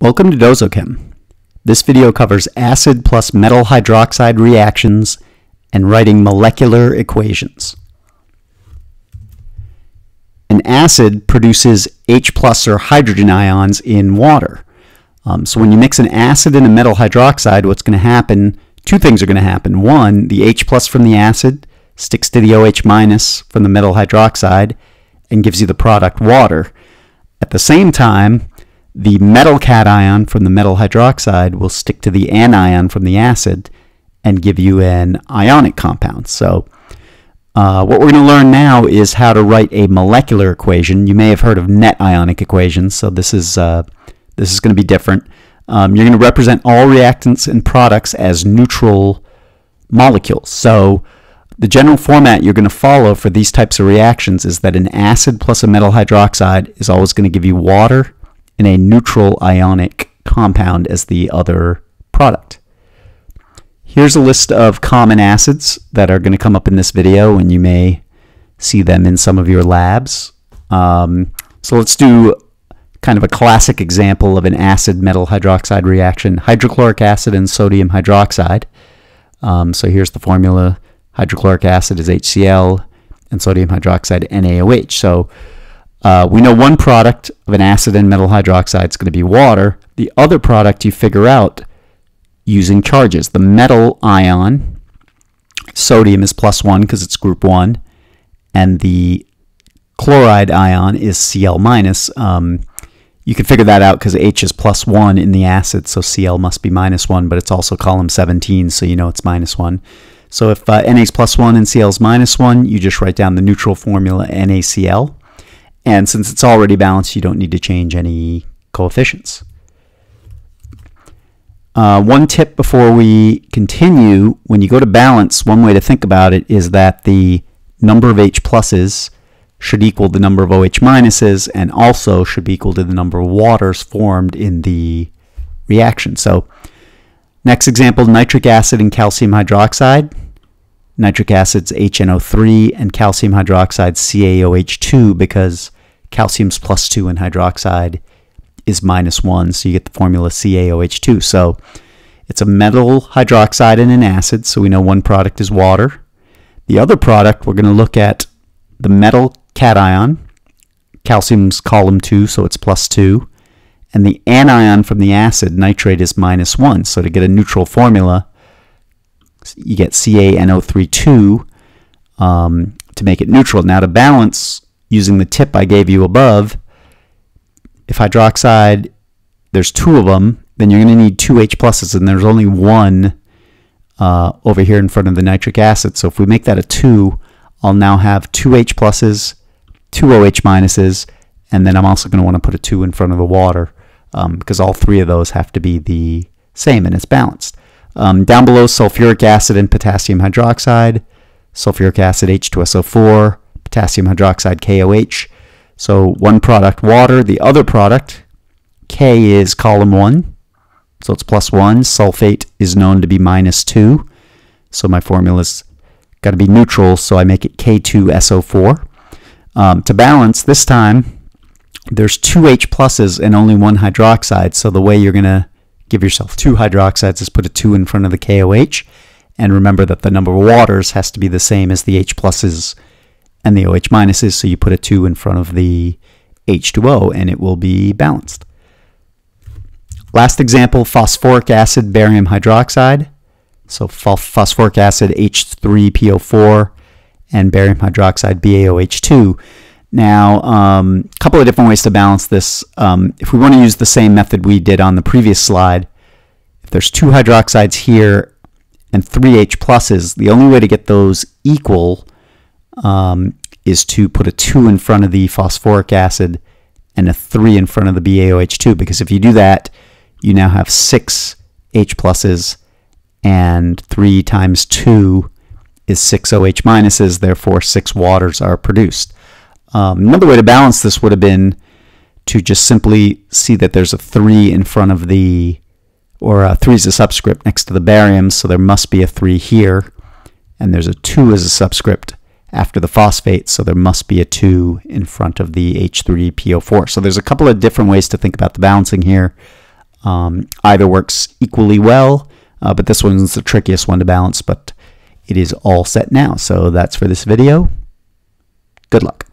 Welcome to Dozochem. This video covers acid plus metal hydroxide reactions and writing molecular equations. An acid produces H plus or hydrogen ions in water. Um, so when you mix an acid and a metal hydroxide, what's going to happen, two things are going to happen. One, the H plus from the acid sticks to the OH minus from the metal hydroxide and gives you the product water. At the same time, the metal cation from the metal hydroxide will stick to the anion from the acid and give you an ionic compound. So uh, what we're going to learn now is how to write a molecular equation. You may have heard of net ionic equations, so this is, uh, this is going to be different. Um, you're going to represent all reactants and products as neutral molecules. So the general format you're going to follow for these types of reactions is that an acid plus a metal hydroxide is always going to give you water and a neutral ionic compound as the other product. Here's a list of common acids that are going to come up in this video and you may see them in some of your labs. Um, so let's do kind of a classic example of an acid metal hydroxide reaction, hydrochloric acid and sodium hydroxide. Um, so here's the formula hydrochloric acid is HCl, and sodium hydroxide NaOH. So uh, we know one product of an acid and metal hydroxide is going to be water. The other product you figure out using charges. The metal ion, sodium is plus 1 because it's group 1, and the chloride ion is Cl minus. Um, you can figure that out because H is plus 1 in the acid, so Cl must be minus 1, but it's also column 17, so you know it's minus 1. So if uh, Na is plus 1 and Cl is minus 1, you just write down the neutral formula NaCl. And since it's already balanced, you don't need to change any coefficients. Uh, one tip before we continue, when you go to balance, one way to think about it is that the number of H pluses should equal the number of OH minuses and also should be equal to the number of waters formed in the reaction. So next example, nitric acid and calcium hydroxide nitric acid's HNO3 and calcium hydroxide CaOH2 because calcium's plus 2 and hydroxide is minus 1, so you get the formula CaOH2. So it's a metal hydroxide and an acid, so we know one product is water. The other product, we're going to look at the metal cation. Calcium's column 2, so it's plus 2. And the anion from the acid, nitrate, is minus 1. So to get a neutral formula, you get CaNO32 um, to make it neutral. Now to balance, using the tip I gave you above, if hydroxide, there's two of them, then you're going to need two H pluses, and there's only one uh, over here in front of the nitric acid. So if we make that a 2, I'll now have two H pluses, two OH minuses, and then I'm also going to want to put a 2 in front of the water um, because all three of those have to be the same and it's balanced. Um, down below, sulfuric acid and potassium hydroxide, sulfuric acid H2SO4, potassium hydroxide KOH. So one product water, the other product K is column 1, so it's plus 1. Sulfate is known to be minus 2, so my formula's got to be neutral, so I make it K2SO4. Um, to balance, this time there's two H pluses and only one hydroxide, so the way you're going to give yourself two hydroxides is put a 2 in front of the KOH. And remember that the number of waters has to be the same as the H pluses and the OH minuses, so you put a 2 in front of the H2O and it will be balanced. Last example, phosphoric acid, barium hydroxide. So phosphoric acid H3PO4 and barium hydroxide BaOH2. Now, a um, couple of different ways to balance this. Um, if we want to use the same method we did on the previous slide, if there's two hydroxides here and three H pluses, the only way to get those equal um, is to put a 2 in front of the phosphoric acid and a 3 in front of the BaOH2 because if you do that, you now have 6 H pluses and 3 times 2 is 6 OH minuses, therefore 6 waters are produced. Um, another way to balance this would have been to just simply see that there's a 3 in front of the, or a 3 is a subscript next to the barium, so there must be a 3 here. And there's a 2 as a subscript after the phosphate, so there must be a 2 in front of the H3PO4. So there's a couple of different ways to think about the balancing here. Um, either works equally well, uh, but this one's the trickiest one to balance, but it is all set now. So that's for this video. Good luck.